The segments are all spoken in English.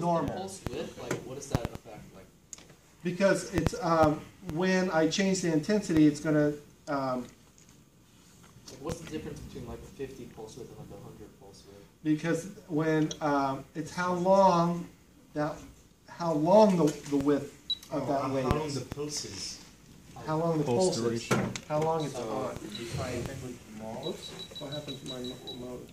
pulse, normal. The pulse width, like, what does that affect? Like, Because it's, um, when I change the intensity, it's gonna, um, like, what's the difference between like a 50 pulse width and like a 100 pulse width? because when, um, it's how long that, how long the, the width of that how wave long is. the pulse is. How long the Pulse pulse is, duration. how long it's So on. if I put more, what happened to my mode?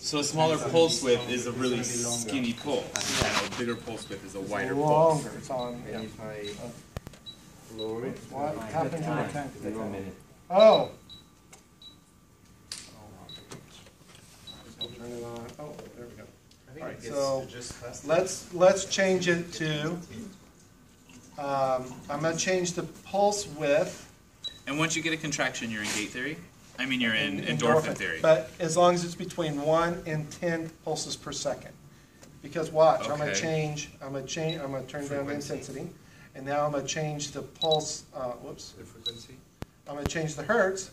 So a smaller pulse width is a really It's gonna be longer. skinny pulse, and a bigger pulse width is a wider It's pulse. longer, it's on, yeah. and if I lower it, What happened to my tank? Zero minute. Oh. I'll turn it on, oh, there we go. Alright, so. Let's, let's change it to, um, I'm gonna change the pulse width. And once you get a contraction, you're in gate theory. I mean, you're in endorphin theory. But as long as it's between one and ten pulses per second. Because watch, I'm gonna Okay. change, I'm gonna change, I'm gonna turn down the Frequency. intensity. And now I'm gonna change the pulse, uh, whoops, The frequency. I'm gonna change the hertz,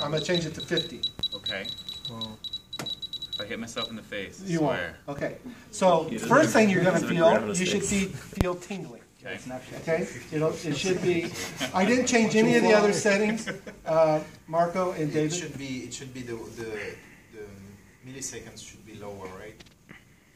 I'm gonna change it to fifty. Okay. Well, If I hit myself in the face, I You won't, swear. okay. So, first thing you're gonna feel, you should see, feel tingling. Okay. Okay, it'll, it should be, I didn't change any of the other settings, uh, Marco and It David. should be, it should be the, the, the milliseconds should be lower, right?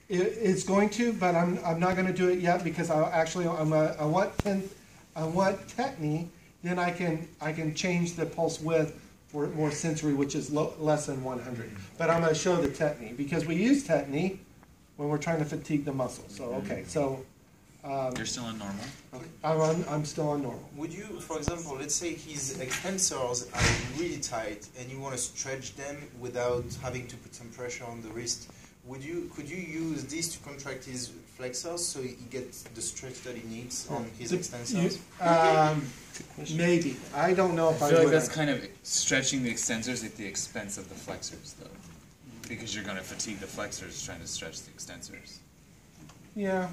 It, it's going to, but I'm, I'm not gonna do it yet because I actually, I'm, I want ten, I want tetany, then I can, I can change the pulse width for more sensory, which is lo, less than one hundred. But I'm gonna show the tetany, because we use tetany when we're trying to fatigue the muscle, so, okay, so, um, You're still on normal. I'm on, I'm still on normal. Would you, for example, let's say his extensors are really tight and you want to stretch them without having to put some pressure on the wrist. Would you, could you use this to contract his flexors so he gets the stretch that he needs on his You- extensors? Um, maybe, I don't know if I I feel like would. that's kind of stretching the extensors at the expense of the flexors, though. Because you're going to fatigue the flexors trying to stretch the extensors. Yeah.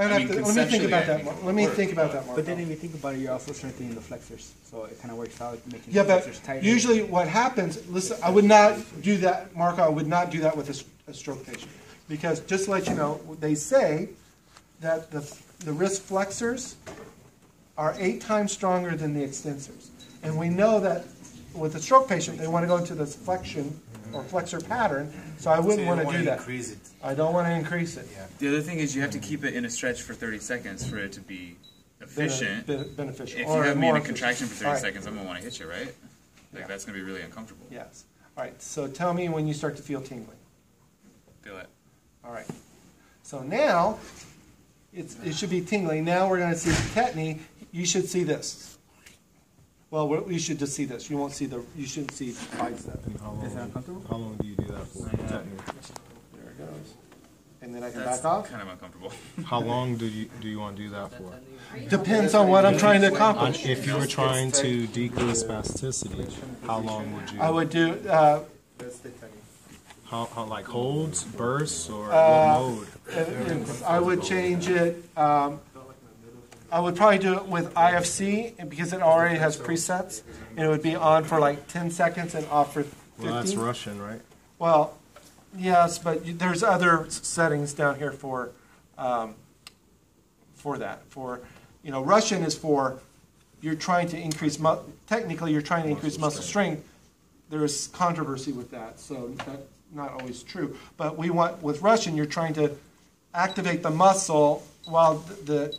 I'd have mean, to, let me think conceptually, about that, think Mar- it let me would think about that, that, But then Marco. if you think about it, you're also strengthening the flexors, so it kind of works out making Yeah, the but flexors tighter. usually what happens, listen, I would not do that, Marco, I would not do that with a s- a stroke patient. Because just to let you know, they say that the, the wrist flexors are eight times stronger than the extensors. And we know that with a stroke patient, they want to go into this flexion or flexor pattern, so I wouldn't you want to do that. Increase it. I don't want to increase it. Yeah. The other thing is you have to keep it in a stretch for 30 seconds for it to be efficient. Bene- Beneficial. If or you have me in more a contraction for 30 All right. seconds, I'm going to want to hit you, right? Like, Yeah. that's going to be really uncomfortable. Yes. All right, so tell me when you start to feel tingling. Feel it. All right. So now, it's, it should be tingling. Now we're going to see the tetany. You should see this. Well, we- you should just see this. You won't see the, you shouldn't see bicep. and how Is that long, uncomfortable? how long do you do that for? technically? There it goes. And then I can That's back off. kind of uncomfortable. How long do you, do you want to do that for? Depends on what I'm trying to On- accomplish. If you were trying to decrease spasticity, how long would you? I would do, uh, How, how like holds, bursts, or Uh, what mode? I would change it, um, I would probably do it with IFC because it already has presets. And it would be on for like ten seconds and off for Well, that's. Russian, right? Well, yes, but you- there's other settings down here for, um, for that. For, you know, Russian is for, you're trying to increase, mu- technically, you're trying to increase muscle strength. There's controversy with that, so that's not always true. But we want, with Russian, you're trying to activate the muscle while the,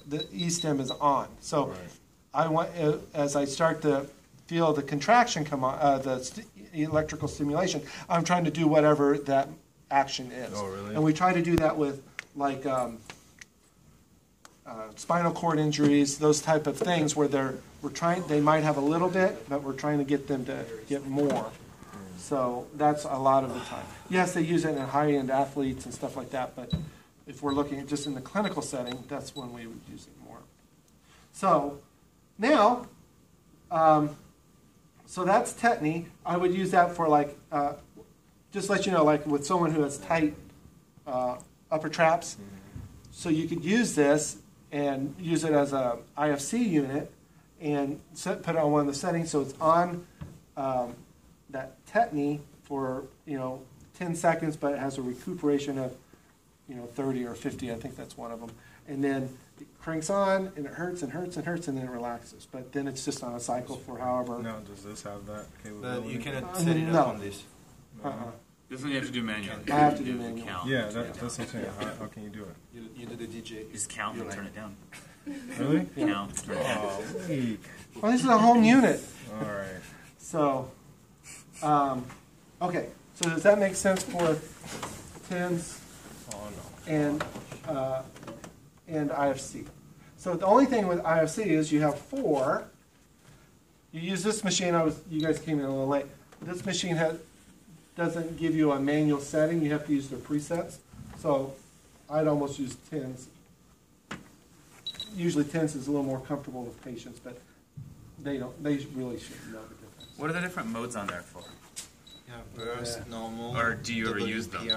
the, the E stim is on. So I want, uh, as I start to feel the contraction come on, uh, the st- electrical stimulation, I'm trying to do whatever that action is. Oh, really? And we try to do that with like um, uh, spinal cord injuries, those type of things where they're we're trying. They might have a little bit, but we're trying to get them to get more. So that's a lot of the time. Yes, they use it in high-end athletes and stuff like that, but if we're looking at just in the clinical setting, that's when we would use it more. So now, um, so that's tetany. I would use that for like, uh, just let you know, like with someone who has tight uh, upper traps. So you could use this and use it as a IFC unit and set, put it on one of the settings so it's on um, that tetany for you know ten seconds, but it has a recuperation of, you know, thirty or fifty, I think that's one of them. And then it cranks on, and it hurts and hurts and hurts, and then it relaxes. But then it's just on a cycle for however. Now, does this have that But capability? you cannot Uh, set it no. up on this. Uh-uh. This one you have to do manually. I have to do manual. Count. Yeah, that, that's what I'm saying. How, how can you do it? You, you do the DJ. Just count and turn it down. Really? Count, turn it down. Oh, weak. Well, this is a home unit. All right. So, um, okay, so does that make sense for TENS no. And, uh, and IFC? So the only thing with IFC is you have four. You use this machine, I was, you guys came in a little late. This machine has, doesn't give you a manual setting, you have to use their presets. So I'd almost use TENS. Usually TENS is a little more comfortable with patients, but they don't, they really shouldn't know the difference. What are the different modes on there for? Yeah, burst, normal. Or do you ever use them?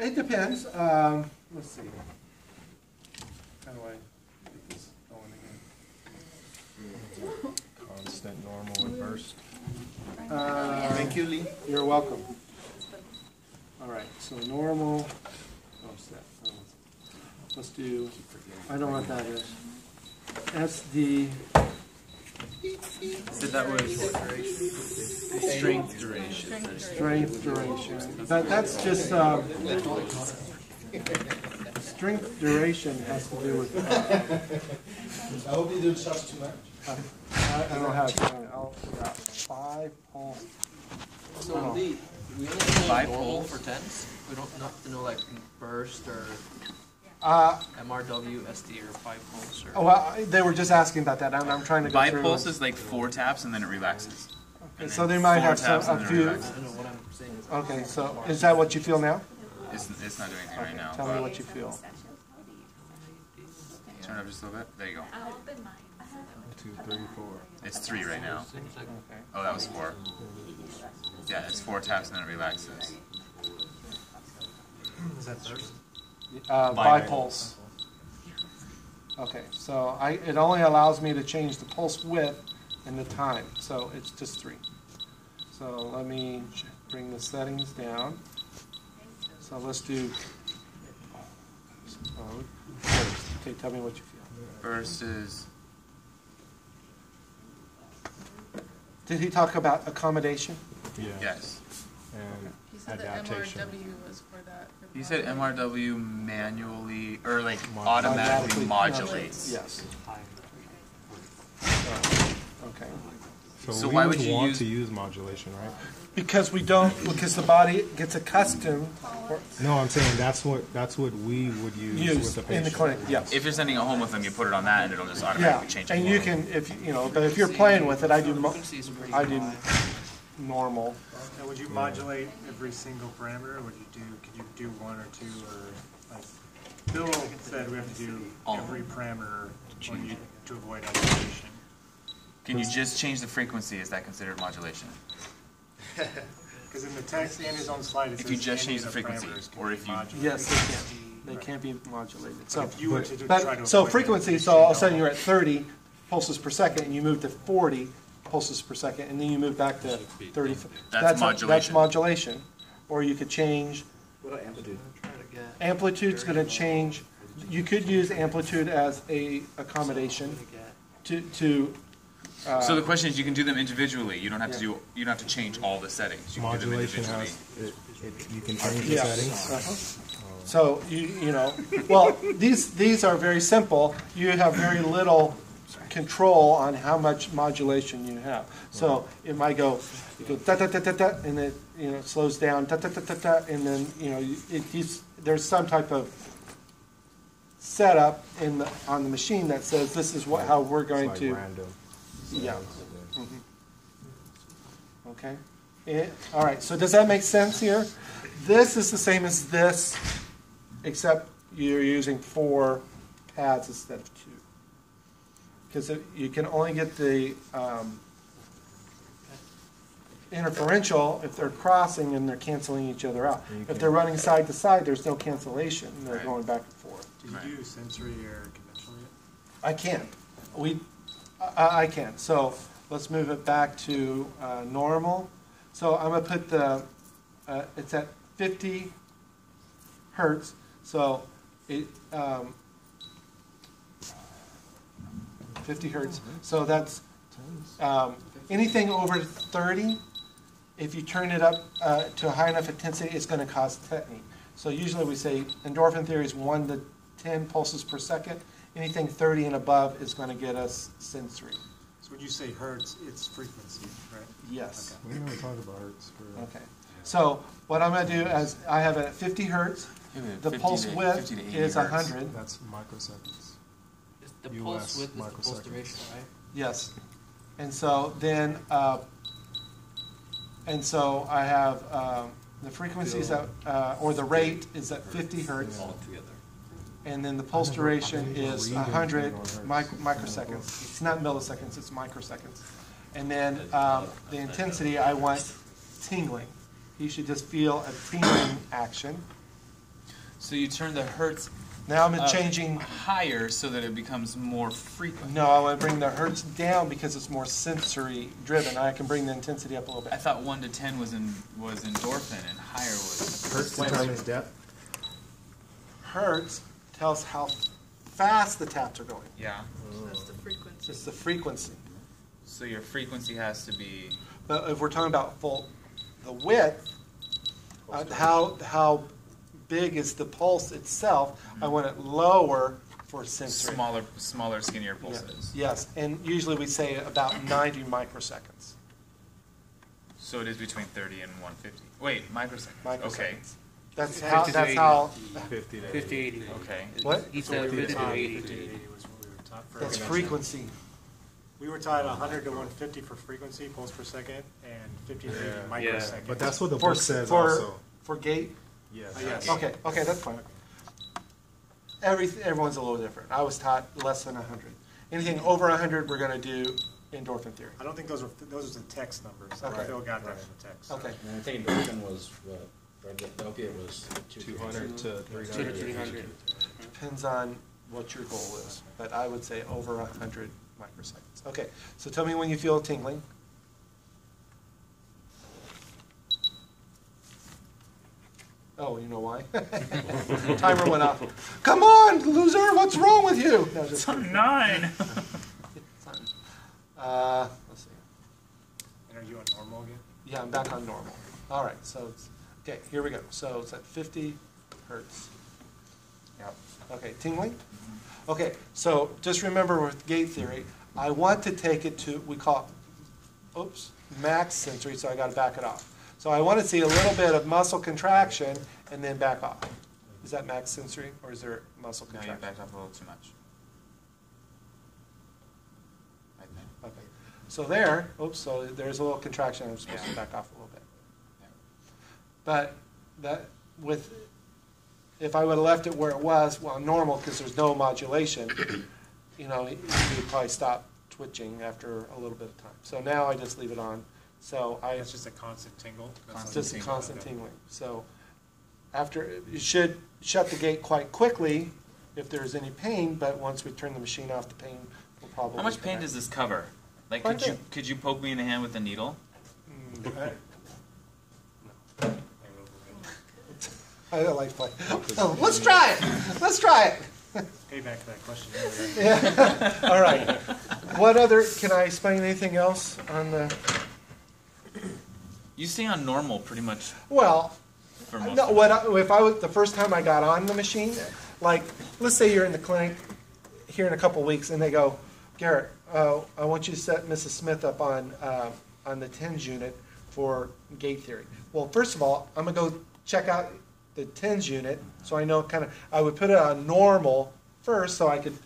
It depends. Um, let's see. How do I get this going again? Constant, normal, and burst. Uh, Thank you, Lee. You're welcome. All right, so normal. Oh, set. Oh, Let's do, I don't know what that is. SD, So that was strength duration. strength duration. That, that's just, um, strength duration has to do with, uh, I hope you don't charge too much. I, I don't have, it. I'll, yeah, five pulse. So the, we only know Five normal poles? for tens? We don't not to know like burst or Uh, MRW, SD or five poles or. oh, well, they were just asking about that, and I'm trying to go through. Bipulse is like four taps and then it relaxes. And So they might four have some, a few. I don't know what I'm saying is. okay, so is that what you feel now? It's, it's not doing anything Okay, right now. tell me what you feel. Turn it up just a little bit. There you go. I'll open mine. Two, three, four. It's three right now. Okay. Oh, that was four. Yeah, it's four taps and then it relaxes. Is that burst? Uh, Binary. bipulse. Okay, so I, it only allows me to change the pulse width and the time, so it's just three. So let me bring the settings down. So let's do, first. okay, tell me what you feel. Versus Did he talk about accommodation? Yeah. yes. And He said that. MRW was for that. for You said. MRW manually or like Mod- automatically Automatically modulates. Yes. Okay. So, So we why would, would you want use- to use modulation, right? Because we don't, because the body gets accustomed, or No, I'm saying that's what that's what we would use, use with the in the clinic, yes. If you're sending it home with them, you put it on that and it'll just Yeah, automatically change it. and you can, if, you know, but if you're playing with it, I do, mo- Frequency is pretty I do normal. Now, would you modulate every single parameter, or would you do, could you do one or two, or, like, Bill said we have to do every parameter to avoid isolation. Can you just change the frequency? Is that considered modulation? Because in the text and his own slide, it If says you just any change of the frequency, parameters can or be if you- modulated. Yes, they can. They can't be modulated, so. If you were to do- try But, to so avoid frequency, so all of a sudden you're at thirty pulses per second, and you move to forty pulses per second, and then you move back to thirty. That's a- That's modulation. modulation. Or you could change, What about amplitude? Try to get. amplitude's gonna change. You could use amplitude as a accommodation to, to. Uh, So the question is, you can do them individually. You don't have to do. You don't have to change all the settings. You can do them Modulation individually. has it, it, you can change the Yeah. settings. Uh-huh. So, you, you know, well, these, these are very simple. You have very little control on how much modulation you have. So it might go, it goes da da da da da, and it, you know, slows down, da da da da da, and then, you know, you- it there's some type of setup in the, on the machine that says this is what, how we're It's going like to, random. Yeah, settings. okay? Eh, all right, so does that make sense here? This is the same as this, except you're using four pads instead of two. Because you can only get the um, interferential if they're crossing and they're canceling each other out. If they're running side to side, there's no cancellation, they're Right. going back and forth. Did Right. you do sensory or conventional yet? I can. We, I, I can. So let's move it back to uh, normal. So I'm gonna put the, uh, it's at 50 hertz. So it, um, 50 hertz. So that's um, anything over 30. If you turn it up uh, to high enough intensity, it's going to cause tetany. So usually we say endorphin theory is 1 to 10 pulses per second. Anything 30 and above is going to get us sensory. So when you say hertz, it's frequency, right? Yes. We never talk about hertz for. Okay. So what I'm going to do is I have it at 50 hertz. The pulse width is 100. That's microseconds. Is the US pulse width is the pulse duration, right? Yes. And so then, uh, and so I have um, the frequencies at, uh, or the rate is at 50 hertz. And then the pulse duration is 100 mic- microseconds. It's not milliseconds, it's microseconds. And then um, the intensity, I want tingling. You should just feel a tingling action. So you turn the hertz Now I'm Uh, changing, higher so that it becomes more frequent. no, I want to bring the hertz down because it's more sensory driven. I can bring the intensity up a little bit. I thought one to ten was in was endorphin and higher was Hertz determines depth. Hertz tells how fast the taps are going. yeah. That's the frequency. It's the frequency. So your frequency has to be But if we're talking about full, the width, uh, how, how big is the pulse itself, I want it lower for sensory. smaller, smaller, skinnier Yeah. pulses. Yes, and usually we say about 90 microseconds. So it is between thirty and one fifty. Wait, microseconds. Microseconds. Okay. That's Fifty how, to that's 80. how, Fifty to. Fifty, eighty. Okay. what? He said fifty to eighty. was what we were taught for. That's frequency. We were taught hundred to one fifty for frequency, pulse per second, and fifty to eighty Yeah. microseconds. But that's what the For, book says for, also. for gate? Yes. Uh, yes. Okay, okay, that's fine. Every, everyone's a little different. I was taught less than 100. Anything over 100, we're going to do endorphin theory. I don't think those are, those are the text numbers. Okay. Phil got that in the text. Okay. And I think endorphin was what, the opiate was Two hundred to three hundred. Two to hundred. three hundred. Depends on what your goal is, but I would say over 100 microseconds. Okay, so tell me when you feel a tingling. Oh, you know why? Timer went off. Come on, loser, what's wrong with you? No, just kidding. nine. Uh, let's see. And are you on normal again? Yeah, I'm back on normal. All right, so it's, okay, here we go. So it's at 50 hertz. Yep. Okay, tingling? Okay, so just remember with gate theory, I want to take it to, we call it, oops, max sensory, so I got to back it off. So I want to see a little bit of muscle contraction and then back off. Is that max sensory or is there muscle contraction? No, you backed up a little too much. I think. Okay, so there, oops, so there's a little contraction, I'm supposed to back off a little. Yeah. But that, with, if I would've left it where it was, well, normal, because there's no modulation, you know, you would probably stop twitching after a little bit of time. So now I just leave it on, so I, It's just a constant tingle. That's Constant just a tingling. constant tingling. So after, you should shut the gate quite quickly if there's any pain, but once we turn the machine off, the pain will probably. How much pain back. does this cover? Like, Quite could you could you poke me in the hand with a needle? Mm, I- They will override. I don't like play. Oh, let's try it. Let's try it. Payback to that question. Yeah. All right. What other? Can I explain anything else on the? You stay on normal pretty much Well, for most. no. What I, if I was the first time I got on the machine? Like, let's say you're in the clinic here in a couple weeks, and they go, Garrett, uh, I want you to set Mrs. Smith up on uh, on the TENS unit for gate theory. Well, first of all, I'm gonna go check out the TENS unit, so I know kind of. I would put it on normal first, so I could,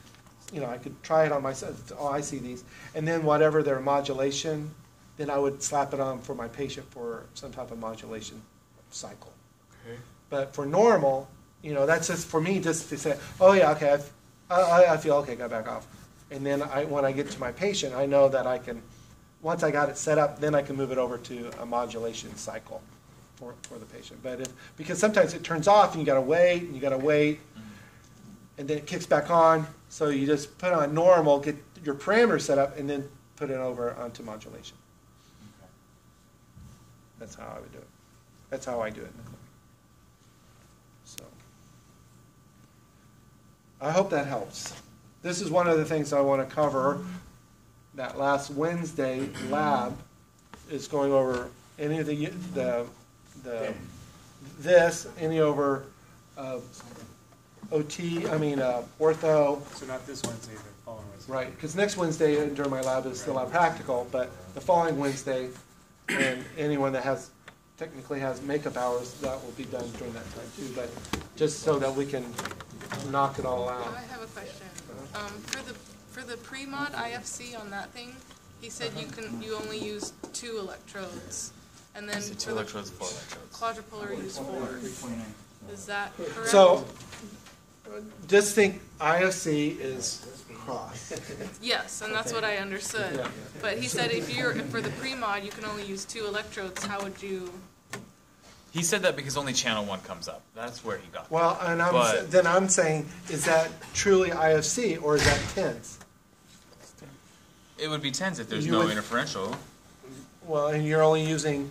you know, I could try it on myself. Oh, I see these, and then whatever their modulation, then I would slap it on for my patient for some type of modulation cycle. Okay. But for normal, you know, that's just for me just to say, oh yeah, okay, I've, I, I- I feel okay, got back off. And then I, when I get to my patient, I know that I can, once I got it set up, then I can move it over to a modulation cycle for, for the patient. But if, because sometimes it turns off and you gotta wait and you gotta wait mm-hmm. and then it kicks back on. So you just put on normal, get your parameters set up, and then put it over onto modulation. Okay. That's how I would do it. That's how I do it. So I hope that helps. This is one of the things I want to cover. That last Wednesday lab is going over any of the, the the, this, any over, uh, OT, I mean, uh, ortho, So not this Wednesday, the following Wednesday. Right, because next Wednesday during my lab is still our practical, but the following Wednesday, and anyone that has, technically has makeup hours, that will be done during that time too, but just so that we can knock it all out. I have a question. Um, for the, for the pre-mod IFC on that thing, he said you can, you only use two electrodes. And then So for two the electrodes, four electrodes. quadrupolar, use four. Is that correct? So, just think IFC is cross. Yes, and that's what I understood. Yeah. But he said if you're, for the pre-mod, you can only use two electrodes, how would you? He said that because only channel one comes up. That's where he got. Well, and I'm, But- then I'm saying, is that truly IFC or is that TENS? It would be tens if there's You no would- interferential. Well, and you're only using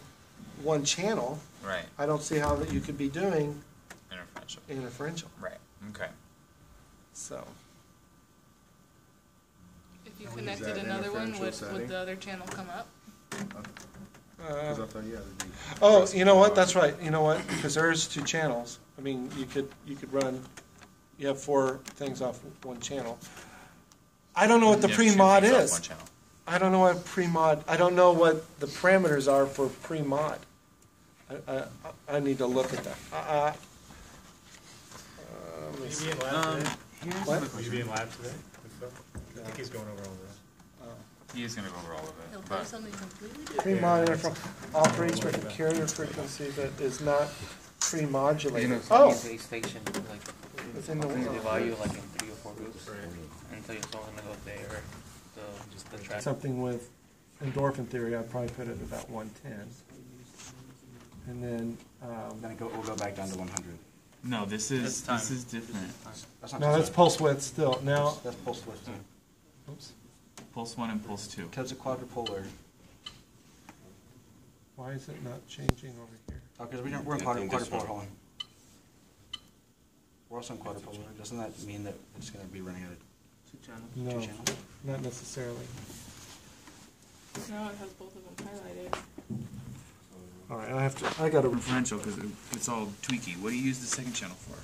one channel, Right. I don't see how that you could be doing Interferential. interferential, Right. Okay. so. If you And we connected that another one, interferential would, setting. would the other channel come up? Uh, because I thought, yeah, it'd be. Oh, you know what, that's right, you know what, because there's two channels, I mean, you could, you could run, you have four things off one channel. I don't know what the You have pre-mod things off is, channel. I don't know what pre-mod, I don't know what the parameters are for pre-mod. I, I, I need to look at that. Uh, uh, let me Will see. you be in lab Um, today? What? Will you be in lab today? with Phil? I think he's going over all this. He is going to go over all of He'll it. play But something completely different. Pre-mod interferon operates with a carrier frequency that is not You pre-modulated. know, Oh, it's a station, like, It's in the- they divide you like in three or four groups, and tell you someone's gonna go there, the, just the track. something with endorphin theory, I'd probably put it about one-ten. And then, um, Then it go, we'll go back down to one hundred. no, this is this is different. That's not no, that's pulse width still. Now, That's pulse width too. oops, Pulse one and pulse two. Because it's quadrupolar. why is it not changing over here? Oh, because we don't, we're in quadru- think this quadrupolar, hold on. We're also in quadrupolar. Doesn't that mean that it's gonna be running at Two channels. No, two channel? not necessarily. No, it has both of them highlighted. All right, I have to, I gotta, Differential because it's all tweaky. What do you use the second channel for?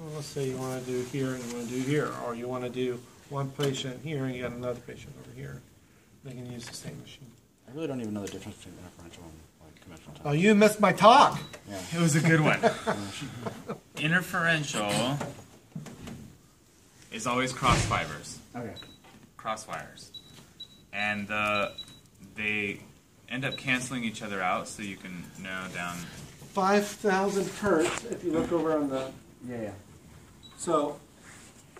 well, let's say you wanna do here and you wanna do here, or you wanna do one patient here and you got another patient over here. They can use the same machine. I really don't even know the difference between interferential and like conventional Oh, time. you missed my talk. Yeah. It was a good one. Interferential is always cross fibers, Okay. cross wires, and uh, they end up canceling each other out, so you can narrow down. Five thousand hertz, if you look over on the Yeah, yeah. So,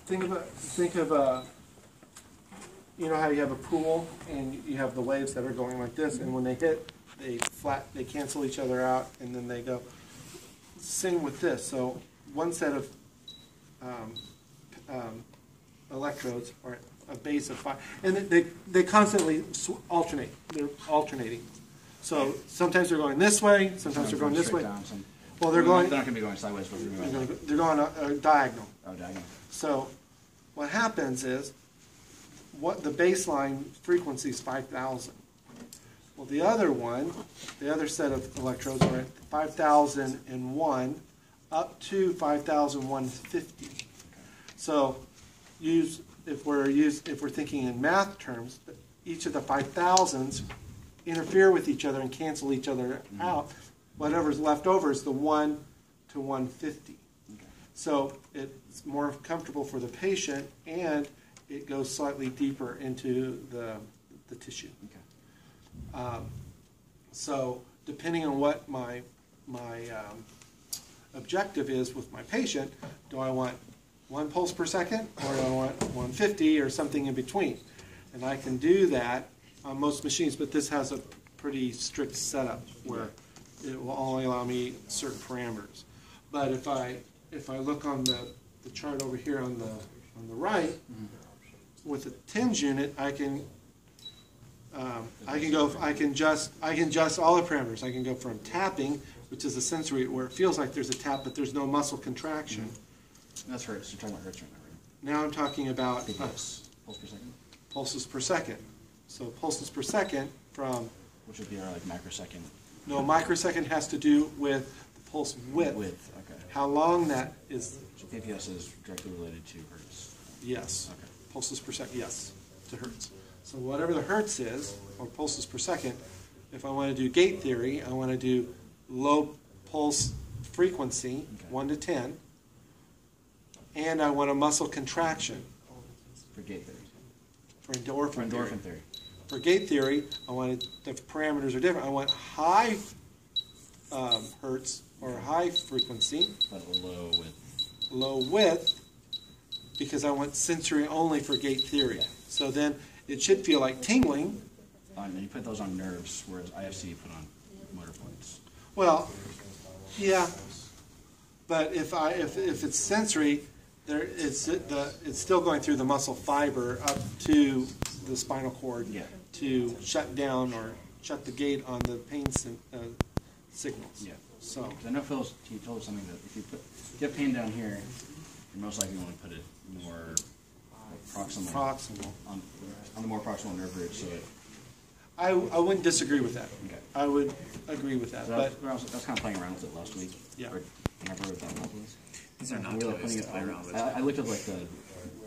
think of a, think of a, you know how you have a pool and you have the waves that are going like this, and when they hit, they flat, they cancel each other out, and then they go. Same with this. So, one set of um, um, electrodes are a base of five, and they they constantly alternate. They're alternating. So sometimes they're going this way, sometimes they're going this way. down, some- Well, they're going. They're not gonna be going sideways, but they're They're gonna be going, going. they're going uh, diagonal. Oh, diagonal. So what happens is, what the baseline frequency is five thousand. Well, the other one, the other set of electrodes are at five thousand and one up to five thousand one fifty. So use, if we're use, if we're thinking in math terms, each of the five thousands interfere with each other and cancel each other out. Whatever's left over is the one to one fifty. So it's more comfortable for the patient and it goes slightly deeper into the, the tissue. Um, So depending on what my, my um, objective is with my patient, do I want one pulse per second or do I want 150 or something in between? And I can do that on most machines, but this has a pretty strict setup where it will only allow me certain parameters. But if I, if I look on the, the chart over here on the, on the right, with a TENS unit, I can, um, I can go, I can just, I can adjust all the parameters. I can go from tapping, which is a sensory, where it feels like there's a tap, but there's no muscle contraction, That's hertz. You're talking about hertz right now, right? Now I'm talking about uh, PPS, pulse per second, pulses per second. So pulses per second from, which would be our like microsecond no, microsecond has to do with the pulse width. width. Okay. How long that is, So PPS is directly related to hertz. yes. Okay. Pulses per second, yes, to hertz. So whatever the hertz is, or pulses per second, if I want to do gate theory, I want to do low pulse frequency, Okay. 1 to 10, and I want a muscle contraction For gate theory. for endorphin, For theory. endorphin theory. For gate theory, I want the parameters are different. I want high um, hertz or high frequency, But low width. low width, because I want sensory only for gate theory. Yeah. So then it should feel like tingling. And you put those on nerves, whereas IFC you put on motor points. Well, yeah, but if I if, if it's sensory, there it's the it's still going through the muscle fiber up to the spinal cord Yeah. to shut down or shut the gate on the pain sin, uh, signals. Yeah. So I know Phil's, he told us something that if you put, if you have pain down here, you're most likely going to put it more proximal. proximal. On, on the more proximal nerve root, so it, I, I wouldn't disagree with that. okay. I would agree with that. So But that's, I was, I was kind of playing around with it last week. Yeah. Or whenever that map was. These are not We were toys putting to it play on- around with. I, I looked at like the,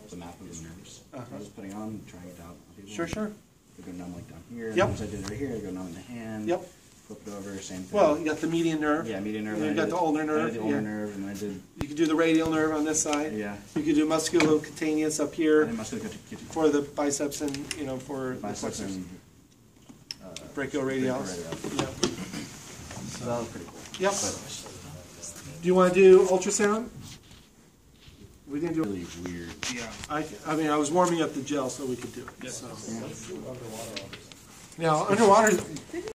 the map of the nerves. I Uh-huh. was just putting it on, trying it out. on people. sure, sure. They go numb like down here. Yep. Once I did it right here, they go numb in the hand. Yep. Flip it over, same thing. Well, you got the median nerve. yeah, median nerve. and and you got the ulnar I nerve, did the ulnar yeah. nerve, and I did You can do the radial nerve on this side. yeah. You could do musculocutaneous up here did musculoskeletal for the biceps and you know for the biceps flexors. and uh, brachioradialis. brachioradialis. Yep. So that was pretty cool. Yep. But Do you want to do ultrasound? We didn't do. really weird. Yeah. I, I mean, I was warming up the gel so we could do it. Yes. So. Now underwater,